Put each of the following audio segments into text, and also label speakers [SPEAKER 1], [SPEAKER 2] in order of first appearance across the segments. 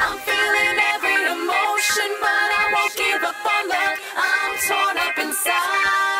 [SPEAKER 1] I'm feeling every emotion, but I won't give up on love. I'm torn up inside.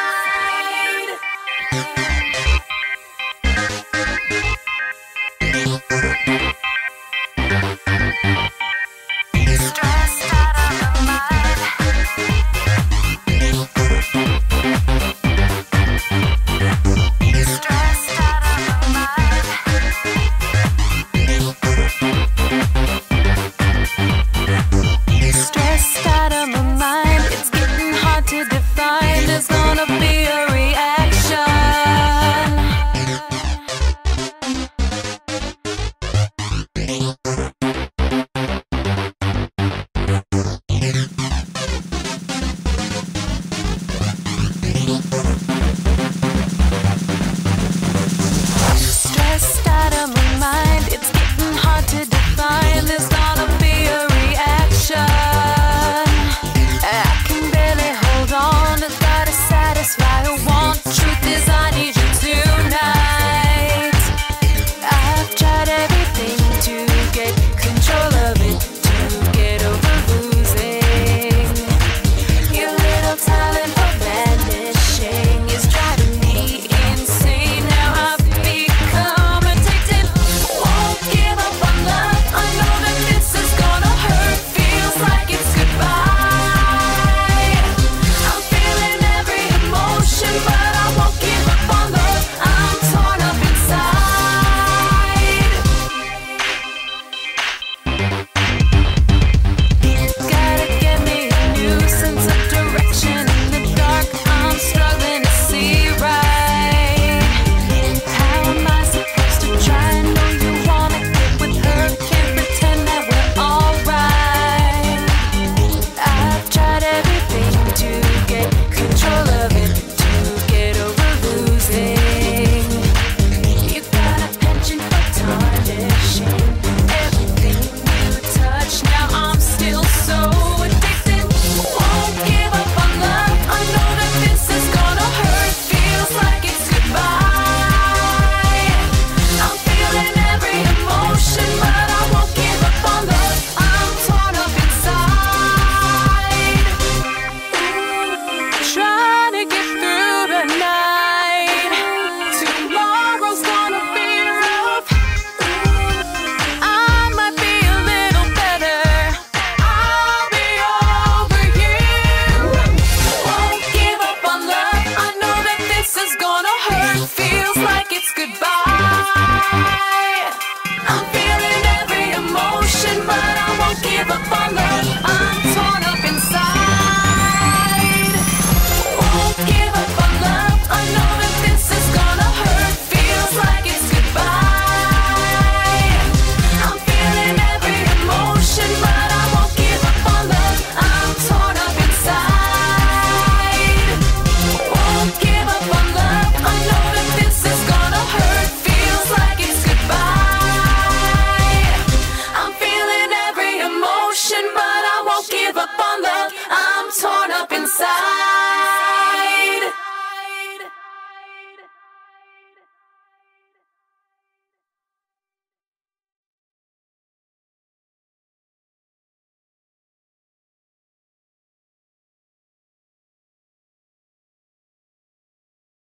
[SPEAKER 1] gonna